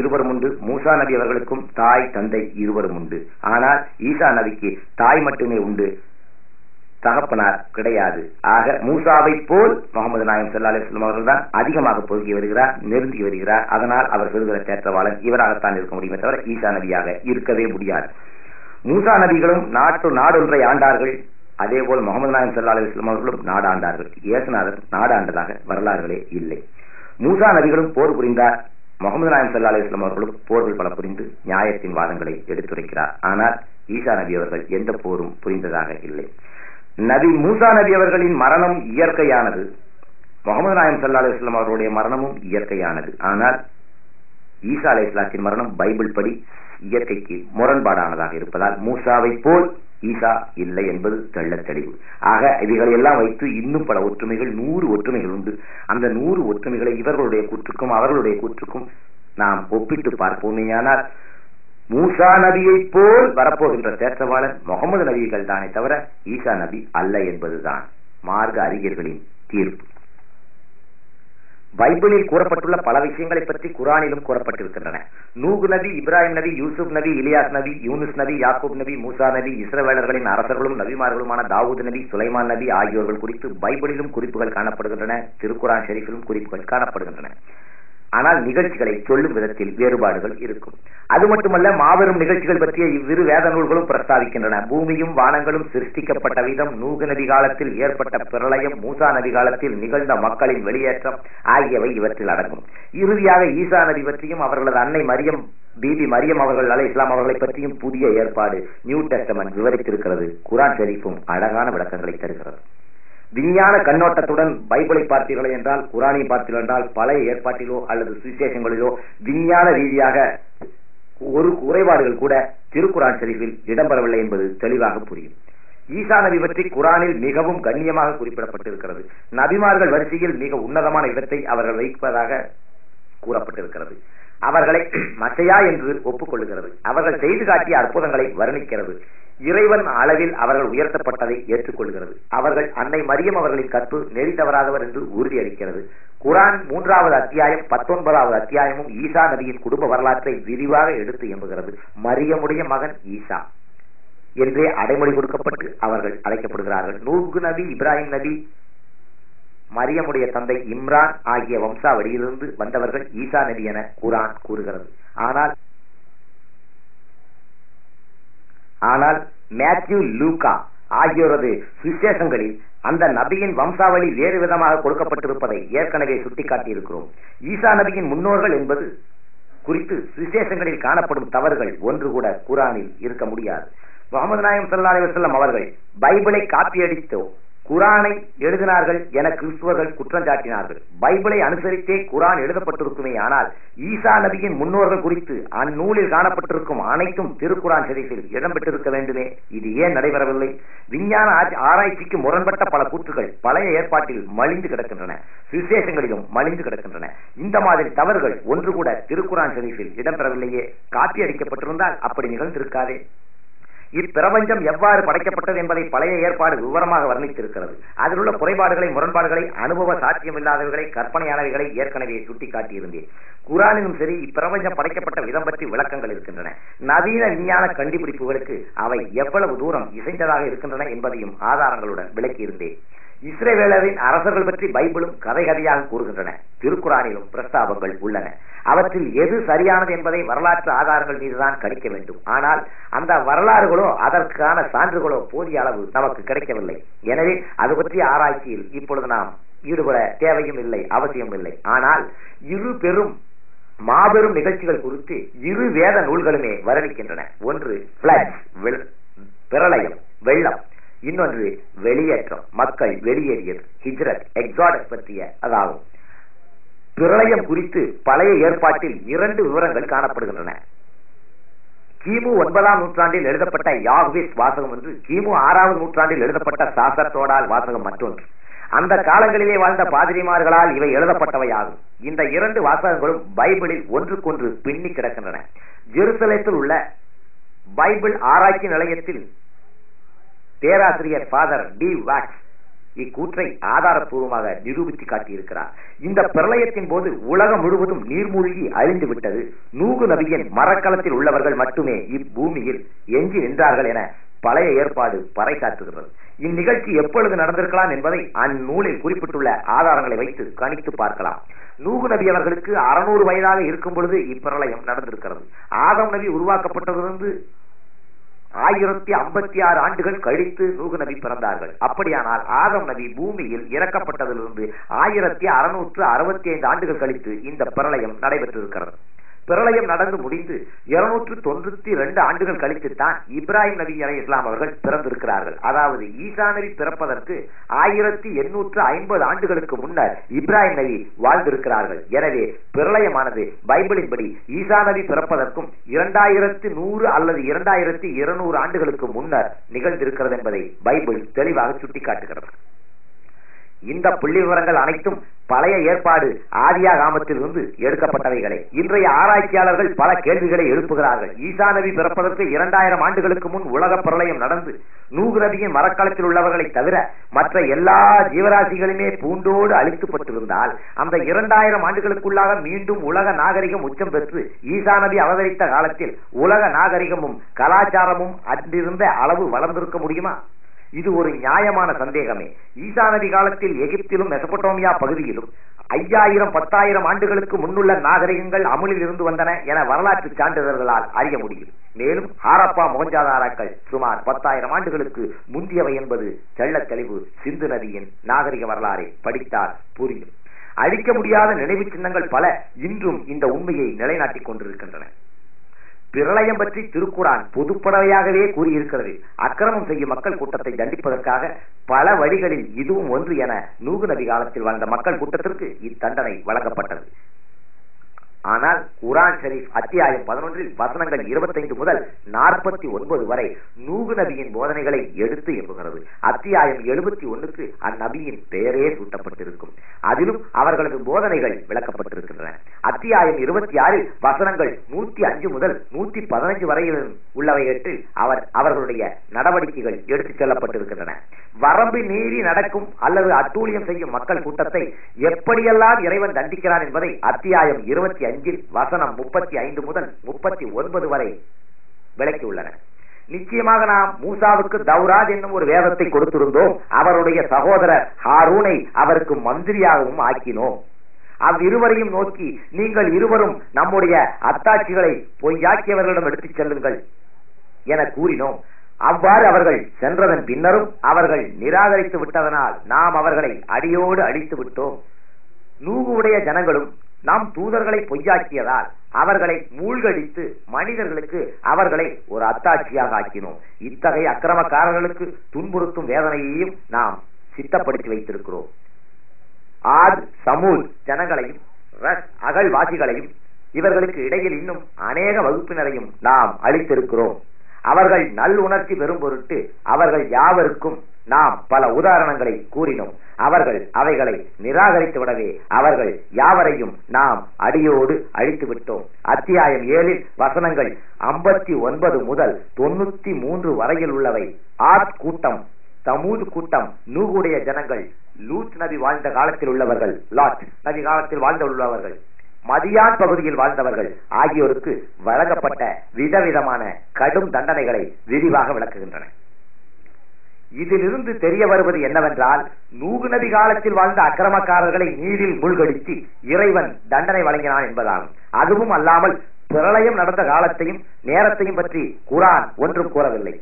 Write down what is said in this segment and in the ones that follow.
இருவரும் உண்டு. மூசா நபி அவர்களுக்கும் தாய் தந்தை இருவரும் உண்டு. ஆனால் ஈசா நபிக்கு தாய் மட்டுமே உண்டு. தகப்பனார் கிடையாது. ஆக மூசாவை போல் முகமது நாயம் சல்லா அலிஸ்லாம் அவர்கள் தான் அதிகமாக பொருகி வருகிறார் நெருங்கி வருகிறார். அதனால் அவர் பெறுகிற தேற்றவாளன் இவராகத்தான் இருக்க முடியுமே தவிர ஈசா நபியாக இருக்கவே முடியாது. மூசா நபிகளும் நாட்டு நாடொன்றை ஆண்டார்கள். அதே போல் முகமது நாயம் சல்லா அலிஸ்லாம் அவர்களும் நாடாண்டார்கள். இயேசுநாதர் நாடாண்டதாக வரலாறுகளே இல்லை. மூசா நபிகளும் போர் புரிந்தார். முகமது நாயம் சல்லா அலிஸ்லாம் அவர்களும் போர்கள் பல புரிந்து நியாயத்தின் வாதங்களை எடுத்துரைக்கிறார். ஆனால் ஈசா நபி அவர்கள் எந்த போரும் புரிந்ததாக இல்லை. நபி மூசா நபி அவர்களின் மரணம் இயற்கையானது. முகமது நாயம் சல்லா அலிஸ்லாம் அவர்களுடைய மரணமும் இயற்கையானது. ஆனால் ஈசா அலை இஸ்லாத்தின் மரணம் பைபிள் படி இயற்கைக்கு முரண்பாடானதாக இருப்பதால் மூசாவை போல் ஈசா இல்லை என்பது தெள்ள தெளிவு ஆக இவைகளை எல்லாம் வைத்து இன்னும் பல ஒற்றுமைகள் நூறு ஒற்றுமைகள் உண்டு. அந்த நூறு ஒற்றுமைகளை இவர்களுடைய கூற்றுக்கும் அவர்களுடைய கூற்றுக்கும் நாம் ஒப்பிட்டு பார்ப்போமேயானால் மூசா நபியைப் போல் வரப்போகின்ற தேற்றவாளன் முகமது நபிகள் தானே தவிர ஈசா நபி அல்ல என்பதுதான் மார்க்க அறிஞர்களின் தீர்ப்பு. பைபிளில் கூறப்பட்டுள்ள பல விஷயங்களை பற்றி குரானிலும் கூறப்பட்டிருக்கின்றன. நூகு நபி இப்ராஹிம் நபி யூசுப் நபி இலியாஸ் நபி யூனுஸ் நபி யாக்கூப் நபி மூசா நபி இஸ்ரவேலர்களின் அரசர்களும் நபிமார்களுமான தாவூத் நபி சுலைமான் நபி ஆகியோர்கள் குறித்து பைபிளிலும் குறிப்புகள் காணப்படுகின்றன. திருக்குரான் ஷெரீஃபிலும் குறிப்புகள் காணப்படுகின்றன. ஆனால் நிகழ்ச்சிகளை சொல்லும் விதத்தில் வேறுபாடுகள் இருக்கும். அது மட்டுமல்ல மாபெரும் நிகழ்ச்சிகள் பற்றிய இவ்விரு வேத நூல்களும் பிரஸ்தாவிக்கின்றன. பூமியும் வானங்களும் சிருஷ்டிக்கப்பட்ட விதம் நூகு நதி காலத்தில் ஏற்பட்ட பிரளயம் மூசா நதி காலத்தில் நிகழ்ந்த மக்களின் வெளியேற்றம் ஆகியவை இவற்றில் அடங்கும். இறுதியாக ஈசா நதி பற்றியும் அவர்களது அன்னை மரியம் பிபி மரியம் அவர்கள் அலை இஸ்லாம் அவர்களை பற்றியும் புதிய ஏற்பாடு நியூ டெஸ்டமெண்ட் விவரித்திருக்கிறது. குரான் ஷெரீஃபும் அழகான விளக்கங்களை தருகிறது. விஞ்ஞான கண்ணோட்டத்துடன் பைபிளை பார்த்தீர்கள் என்றால் குரானை பார்த்தீர்கள் என்றால் பழைய ஏற்பாட்டிலோ அல்லது சுவிசேஷங்களிலோ விஞ்ஞான ரீதியாக ஒரு குறைபாடுகள் கூட திருக்குரான் ஷெரீஃபில் இடம்பெறவில்லை என்பது தெளிவாக புரியும். ஈசா நபி பற்றி குரானில் மிகவும் கண்ணியமாக குறிப்பிடப்பட்டிருக்கிறது. நபிமார்கள் வரிசையில் மிக உன்னதமான இடத்தை அவர்கள் வைப்பதாக கூறப்பட்டிருக்கிறது. அவர்களை மசையா என்று ஒப்புக்கொள்ளுகிறது அவர்கள் செய்து காட்டிய அற்புதங்களை வர்ணிக்கிறது. இறைவன் அளவில் அவர்கள் உயர்த்தப்பட்டதை ஏற்றுக்கொள்கிறது. அவர்கள் அன்னை மரியம் அவர்களின் கற்பு நெறி தவறாதவர் என்று உறுதியளிக்கிறது. குரான் மூன்றாவது அத்தியாயம் பத்தொன்பதாவது அத்தியாயமும் ஈசா நபியின் குடும்ப வரலாற்றை விரிவாக எடுத்து எம்புகிறது மரியமுடைய மகன் ஈசா என்றே அடைமொழி கொடுக்கப்பட்டு அவர்கள் அழைக்கப்படுகிறார்கள். நூகு நபி இப்ராஹிம் நபி மரியமுடைய தந்தை இம்ரான் ஆகிய வம்சாவளியிலிருந்து வந்தவர்கள் ஈசா நபி என குரான் கூறுகிறது. ஆனால் ஆனால் மேத்யூ லூகா ஆகியோரது சுவிசேஷங்களில் அந்த நபியின் வம்சாவளி வேறு விதமாக கொடுக்கப்பட்டிருப்பதை ஏற்கனவே சுட்டிக்காட்டியிருக்கிறோம். ஈசா நபியின் முன்னோர்கள் என்பது குறித்து சுவிசேஷங்களில் காணப்படும் தவறுகள் ஒன்று கூட குரானில் இருக்க முடியாது. முகமது நாயம் சல்லா அலுவலம் அவர்கள் பைபிளை காப்பியடித்தோ குரானை எழுதினார்கள் என கிறிஸ்துவர்கள் குற்றம் சாட்டினார்கள். பைபிளை அனுசரித்தே குரான் எழுதப்பட்டிருக்குமே ஆனால் ஈசா நபியின் முன்னோர்கள் குறித்து அந்நூலில் காணப்பட்டிருக்கும் அனைத்தும் திருக்குரான் ஷெரீஃபில் இடம்பெற்றிருக்க வேண்டுமே. இது ஏன் நடைபெறவில்லை? விஞ்ஞான ஆராய்ச்சிக்கு முரண்பட்ட பல கூற்றுகள் பழைய ஏற்பாட்டில் மலிந்து கிடக்கின்றன. சுவிசேஷங்களிலும் மலிந்து கிடக்கின்றன. இந்த மாதிரி தவறுகள் ஒன்று கூட திருக்குரான் ஷெரீஃபில் இடம்பெறவில்லையே. காப்பி அடிக்கப்பட்டிருந்தால் அப்படி நிகழ்ந்திருக்காதே. இப்பிரபஞ்சம் எவ்வாறு படைக்கப்பட்டது என்பதை பழைய ஏற்பாடு விவரமாக வர்ணித்திருக்கிறது. அதில் உள்ள குறைபாடுகளை முரண்பாடுகளை அனுபவ சாத்தியமில்லாதவைகளை கற்பனையானவைகளை ஏற்கனவே சுட்டிக்காட்டியிருந்தேன். குரானிலும் சரி இப்பிரபஞ்சம் படைக்கப்பட்ட விதம் பற்றி விளக்கங்கள் இருக்கின்றன. நவீன விஞ்ஞான கண்டுபிடிப்புகளுக்கு அவை எவ்வளவு தூரம் இசைந்ததாக இருக்கின்றன என்பதையும் ஆதாரங்களுடன் விளக்கியிருந்தேன். இஸ்ரேவேலரின் அரசர்கள் பற்றி பைபிளும் கதை கதையாக கூறுகின்றன. திருக்குறானிலும் பிரஸ்தாபங்கள் உள்ளன. அவற்றில் எது சரியானது என்பதை வரலாற்று ஆதாரங்கள் மீதுதான் கணிக்க வேண்டும். ஆனால் அந்த வரலாறுகளோ அதற்கான சான்றுகளோ போதிய அளவு நமக்கு கிடைக்கவில்லை. எனவே அது பற்றிய ஆராய்ச்சியில் இப்பொழுது நாம் ஈடுபட தேவையும் இல்லை அவசியம் இல்லை. ஆனால் இரு பெரும் மாபெரும் நிகழ்ச்சிகள் குறித்து இரு வேத நூல்களுமே வர்ணிக்கின்றன ஒன்று பிரளயம் வெள்ளம். இன்னொன்று வெளியேற்றம் மக்கள் வெளியேறியது ஹிஜ்ரத் எக்ஸாடஸ் பற்றிய அதாகும். பிரளயம் குறித்து பழைய ஏற்பாட்டில் இரண்டு விவரங்கள் காணப்படுகின்றன. கிமு ஒன்பதாம் நூற்றாண்டில் எழுதப்பட்ட யாஹ்விஸ் வாசகம் ஒன்று கிமு ஆறாவது நூற்றாண்டில் எழுதப்பட்ட சாசத்தோடால் வாசகம் மற்றொன்று. அந்த காலங்களிலே வாழ்ந்த பாதிரிமார்களால் இவை எழுதப்பட்டவையாகும். இந்த இரண்டு வாசகங்களும் பைபிளில் ஒன்றுக்கொன்று பின்னி கிடக்கின்றன. ஜெருசலேத்தில் உள்ள பைபிள் ஆராய்ச்சி நிலையத்தில் பேராசிரியர் ஃபாதர் டி வாக்ஸ் இக்கூற்றை ஆதாரப்பூர்வமாக நிரூபித்து காட்டியிருக்கிறார். இந்த பிரளயத்தின் போது உலகம் முழுவதும் நீர்மூழ்கி அழிந்து விட்டது. நூகு நபியின் மரக்களத்தில் உள்ளவர்கள் மட்டுமே இப்பூமியில் எஞ்சி நின்றார்கள் என பழைய ஏற்பாடு பறை காட்டுகிறது இந்நிகழ்ச்சி எப்பொழுது நடந்திருக்கலாம் என்பதை அந்நூலில் குறிப்பிட்டுள்ள ஆதாரங்களை வைத்து கணித்து பார்க்கலாம். நூகு நபி அவர்களுக்கு அறுநூறு வயதாக இருக்கும் பொழுது இப்பிரளயம் நடந்திருக்கிறது. ஆதம் நபி உருவாக்கப்பட்டதிலிருந்து ஆயிரத்தி ஐம்பத்தி ஆறு ஆண்டுகள் கழித்து நூகு நபி பிறந்தார்கள். அப்படியானால் ஆதம் நபி பூமியில் இறக்கப்பட்டதிலிருந்து ஆயிரத்தி அறுநூற்று அறுபத்தி ஐந்து ஆண்டுகள் கழித்து இந்த பிரளயம் நடைபெற்றிருக்கிறது. பிரளயம் நடந்து முடிந்து இருநூற்று தொண்ணூத்தி ரெண்டு ஆண்டுகள் கழித்து தான் இப்ராஹிம் நபி அலை இஸ்லாம் அவர்கள் பிறந்திருக்கிறார்கள். அதாவது ஈசா நபி பிறப்பதற்கு ஆயிரத்தி எண்ணூற்று ஐம்பது ஆண்டுகளுக்கு முன்னர் இப்ராஹிம் நபி வாழ்ந்திருக்கிறார்கள். எனவே பிரளயமானது பைபிளின்படி ஈசா நபி பிறப்பதற்கும் இரண்டாயிரத்தி நூறு அல்லது இரண்டாயிரத்தி இருநூறு ஆண்டுகளுக்கு முன்னர் நிகழ்ந்திருக்கிறது என்பதை பைபிள் தெளிவாக சுட்டிக்காட்டுகிறது. இந்த புள்ளி விவரங்கள் அனைத்தும் பழைய ஏற்பாடு ஆதியாகாமத்திலிருந்து எடுக்கப்பட்டவைகளே. இன்றைய ஆராய்ச்சியாளர்கள் பல கேள்விகளை எழுப்புகிறார்கள். ஈசா நபி பிறப்பதற்கு இரண்டாயிரம் ஆண்டுகளுக்கு முன் உலக பிரளயம் நடந்து நூகு நபியின் உள்ளவர்களை தவிர மற்ற எல்லா ஜீவராசிகளுமே பூண்டோடு அழித்துப்பட்டிருந்தால் அந்த இரண்டாயிரம் ஆண்டுகளுக்குள்ளாக மீண்டும் உலக நாகரிகம் உச்சம் பெற்று ஈசா நபி அவதரித்த காலத்தில் உலக நாகரிகமும் கலாச்சாரமும் அன்றிருந்த அளவு வளர்ந்திருக்க முடியுமா? இது ஒரு நியாயமான சந்தேகமே. ஈசா நபி காலத்தில் எகிப்திலும் மெசபடோமியா பகுதியிலும் ஐயாயிரம் பத்தாயிரம் ஆண்டுகளுக்கு முன்னுள்ள நாகரிகங்கள் அமுலில் இருந்து வந்தன என வரலாற்று சான்றிதழ்களால் அறிய முடியும். மேலும் ஹாரப்பா மொகஞ்சாதாராக்கள் சுமார் பத்தாயிரம் ஆண்டுகளுக்கு முந்தியவை என்பது செள்ளத் தெளிவு சிந்து நதியின் நாகரிக வரலாறை படித்தால் புரியும். அழிக்க முடியாத நினைவு சின்னங்கள் பல இன்றும் இந்த உண்மையை நிலைநாட்டிக் கொண்டிருக்கின்றன. பிரளயம் பற்றி திருக்குறான் பொதுப்படவையாகவே கூறியிருக்கிறது. அக்கிரமம் செய்யும் மக்கள் கூட்டத்தை தண்டிப்பதற்காக பல வழிகளில் இதுவும் ஒன்று என நூகு நபி காலத்தில் வாழ்ந்த மக்கள் கூட்டத்திற்கு இத்தண்டனை வழங்கப்பட்டது. ஆனால் குரான் ஷரீப் அத்தியாயம் பதினொன்றில் வசனங்கள் இருபத்தைந்து முதல் நாற்பத்தி ஒன்பது வரை நூகு நபியின் போதனைகளை எடுத்து எம்புகிறது. அத்தியாயம் எழுபத்தி ஒன்னுக்கு அந்நபியின் பெயரே சூட்டப்பட்டிருக்கும். அதிலும் அவர்களது போதனைகள் விளக்கப்பட்டிருக்கின்றன. அத்தியாயம் இருபத்தி ஆறு வசனங்கள் நூத்தி அஞ்சு முதல் நூத்தி பதினஞ்சு வரையிலும் உள்ளவையற்று அவர் அவர்களுடைய நடவடிக்கைகள் எடுத்துச் செல்லப்பட்டிருக்கின்றன. வரம்பு மீறி நடக்கும் அல்லது அட்டூழியம் செய்யும் மக்கள் கூட்டத்தை எப்படியெல்லாம் இறைவன் தண்டிக்கிறான் என்பதை அத்தியாயம் இருபத்தி அஞ்சில் வசனம் முப்பத்தி ஐந்து முதல் முப்பத்தி ஒன்பது வரை விளக்கியுள்ளன. நிச்சயமாக நாம் மூசாவுக்கு தௌராஜ் என்னும் ஒரு வேதத்தை கொடுத்திருந்தோம். அவருடைய சகோதரர் ஹாரூனை அவருக்கு மந்திரியாகவும் ஆக்கினோம். அவ்விருவரையும் நோக்கி நீங்கள் இருவரும் நம்முடைய அத்தாட்சிகளை பொய்யாக்கியவர்களிடம் எடுத்துச் செல்லுங்கள் என கூறினோம். அவ்வாறு அவர்கள் சென்றதன் பின்னரும் அவர்கள் நிராகரித்து விட்டதனால் நாம் அவர்களை அடியோடு அழித்து விட்டோம். நூகுடைய ஜனங்களும் நாம் தூதர்களை பொய்யாக்கியதால் அவர்களை மூழ்கடித்து மனிதர்களுக்கு அவர்களை ஒரு அத்தாட்சியாக ஆக்கினோம். இத்தகைய அக்கிரமக்காரர்களுக்கு துன்புறுத்தும் வேதனையையும் நாம் சித்தப்படுத்தி வைத்திருக்கிறோம். ஆத் சமூத் ஜனங்களையும் அகழ்வாசிகளையும் இவர்களுக்கு இடையில் இன்னும் அநேக வகுப்பினரையும் நாம் அளித்திருக்கிறோம். அவர்கள் நல் உணர்ச்சி பெறும் பொருட்டு அவர்கள் யாவருக்கும் நாம் பல உதாரணங்களை கூறினோம். அவர்கள் அவைகளை நிராகரித்து விடவே அவர்கள் யாவரையும் நாம் அடியோடு அழித்து விட்டோம். அத்தியாயம் ஏழில் வசனங்கள் ஐம்பத்தி ஒன்பது முதல் தொண்ணூத்தி மூன்று வரையில் உள்ளவை. ஆத் கூட்டம். தமூது கூட்டம் நூகுடைய ஜனங்கள் லூத் நபி வாழ்ந்த காலத்தில் உள்ளவர்கள் லாட் நபி காலத்தில் வாழ்ந்த உள்ளவர்கள் மதியான் பகுதியில் வாழ்ந்தவர்கள் ஆகியோருக்கு வழங்கப்பட்ட விதவிதமான கடும் தண்டனைகளை விரிவாக விளக்குகின்றன. இதிலிருந்து தெரிய வருவது என்னவென்றால் நூகு நபி காலத்தில் வாழ்ந்த அக்கிரமக்காரர்களை நீரில் மூழ்கடித்து இறைவன் தண்டனை வழங்கினான் என்பதாகும். அதுவும் அல்லாமல் பிரளயம் நடந்த காலத்தையும் நேரத்தையும் பற்றி குரான் ஒன்றும் கூறவில்லை.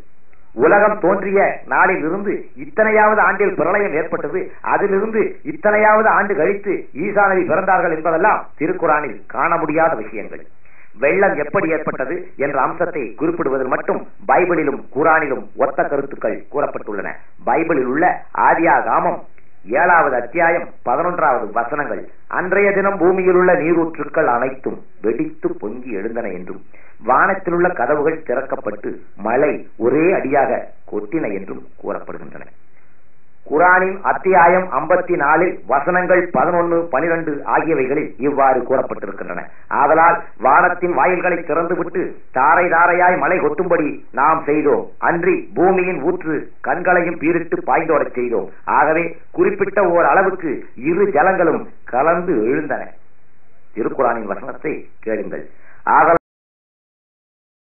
உலகம் தோன்றிய நாளிலிருந்து இத்தனையாவது ஆண்டில் பிரளயம் ஏற்பட்டது. அதிலிருந்து இத்தனையாவது ஆண்டு கழித்து ஈசா நபி பிறந்தார்கள் என்பதெல்லாம் திருக்குறானில் காண முடியாத விஷயங்கள். வெள்ளம் எப்படி ஏற்பட்டது என்ற அம்சத்தை குறிப்பிடுவதில் மட்டும் பைபிளிலும் குரானிலும் ஒத்த கருத்துக்கள் கூறப்பட்டுள்ளன. பைபிளில் உள்ள ஆதியா காமம் ஏழாவது அத்தியாயம் பதினொன்றாவது வசனங்கள் அன்றைய தினம் பூமியில் உள்ள நீரூற்றுக்கள் அனைத்தும் வெடித்து பொங்கி எழுந்தன என்றும் வானத்தில் உள்ள கதவுகள் திறக்கப்பட்டு மழை ஒரே அடியாக கொட்டின என்றும் கூறப்படுகின்றன. குரானின் அத்தியாயம் ஐம்பத்தி நாலில் வசனங்கள் பதினொன்னு பனிரெண்டு ஆகியவைகளில் இவ்வாறு கூறப்பட்டிருக்கின்றன. ஆதலால் வானத்தின் வாயில்களை திறந்துவிட்டு தாரை தாரையாய் மழை கொட்டும்படி நாம் செய்தோம். அன்றி பூமியின் ஊற்று கண்களையும் பீரிட்டு பாய்ந்தோடச் செய்தோம். ஆகவே குறிப்பிட்ட ஓர் அளவுக்கு இரு ஜலங்களும் கலந்து எழுந்தன. திருக்குறானின் வசனத்தை கேளுங்கள். ஆதலால்